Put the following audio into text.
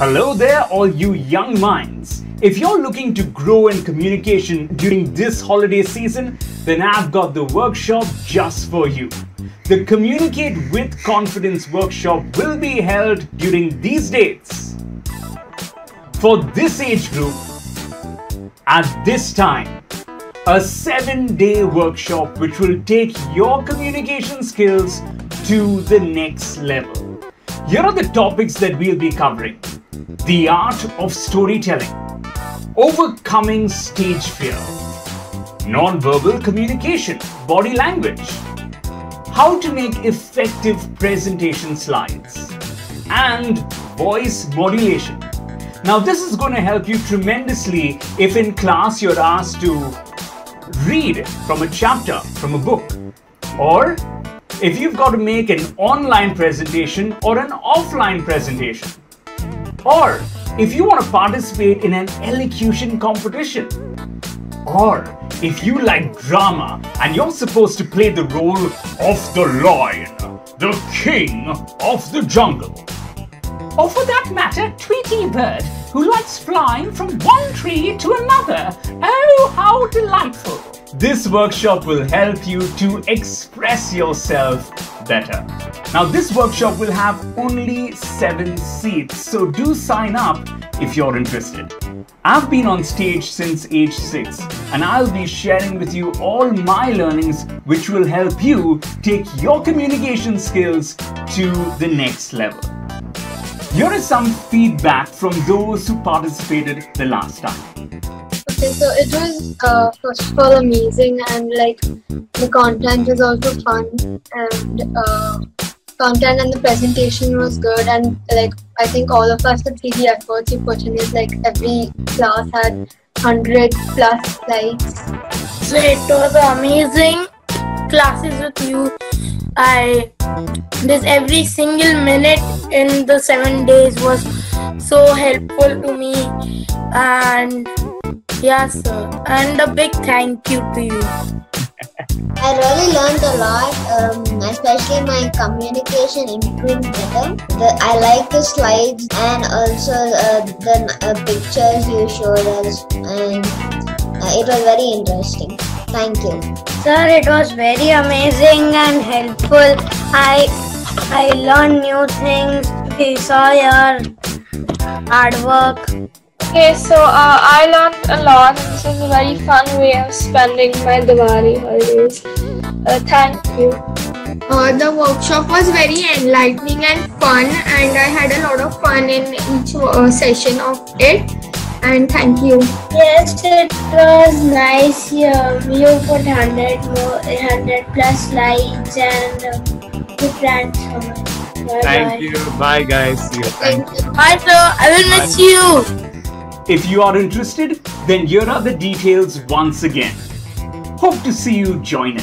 Hello there, all you young minds. If you're looking to grow in communication during this holiday season, then I've got the workshop just for you. The Communicate with Confidence workshop will be held during these dates. For this age group, at this time, a seven day workshop which will take your communication skills to the next level. Here are the topics that we'll be covering the art of storytelling, overcoming stage fear, non-verbal communication, body language, how to make effective presentation slides, and voice modulation. Now, this is going to help you tremendously if in class you're asked to read from a chapter from a book, or if you've got to make an online presentation or an offline presentation. Or if you want to participate in an elocution competition. Or if you like drama and you're supposed to play the role of the lion, the king of the jungle. Or for that matter, Tweety Bird, who likes flying from one tree to another. Oh, how delightful! This workshop will help you to express yourself better. Now, this workshop will have only seven seats, so do sign up if you're interested. I've been on stage since age 6 and I'll be sharing with you all my learnings which will help you take your communication skills to the next level. Here is some feedback from those who participated the last time. So it was uh, first of all amazing and like the content was also fun and uh, content and the presentation was good and like I think all of us could see the efforts you put in it like every class had 100 plus slides. So it was amazing classes with you. I this every single minute in the seven days was so helpful to me and yes sir and a big thank you to you. I really learned a lot, um, especially my communication improved better. The, I like the slides and also uh, the uh, pictures you showed us, and uh, it was very interesting. Thank you. Sir, it was very amazing and helpful. I I learned new things. We saw your hard work. Okay, so uh, I learned a lot. This is a very fun way of spending my Diwali holidays. Uh, thank you. Uh, the workshop was very enlightening and fun, and I had a lot of fun in each uh, session of it. And thank you. Yes, it was nice. Yeah, you put 100 more, 100 plus slides, and uh, you planned so much. Bye Thank bye. you. Bye, guys. See you. Thank you. Bye sir, I will miss you. If you are interested, then here are the details once again. Hope to see you join it.